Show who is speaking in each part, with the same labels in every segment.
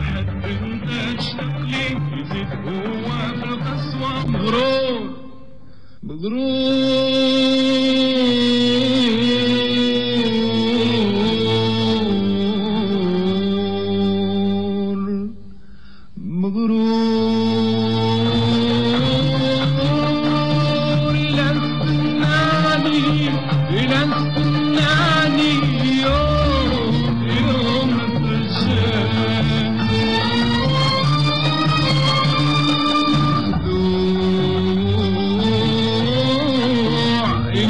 Speaker 1: واحد انت اشتاق ليه يزيد هو في القسوة مغرور مغرور مغرور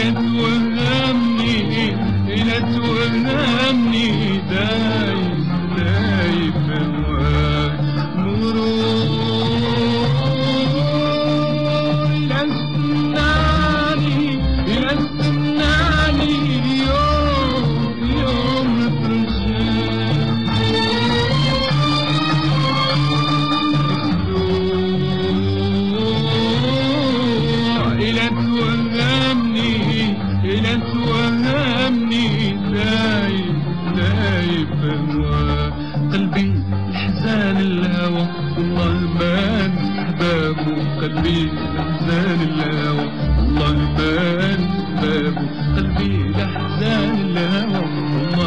Speaker 1: إلى توهمني إلى توهمني دايم قلبي الحزان الهوى. والله بان أحبابه. قلبي الحزان الهوى. والله بان أحبابه. قلبي الحزان الهوى.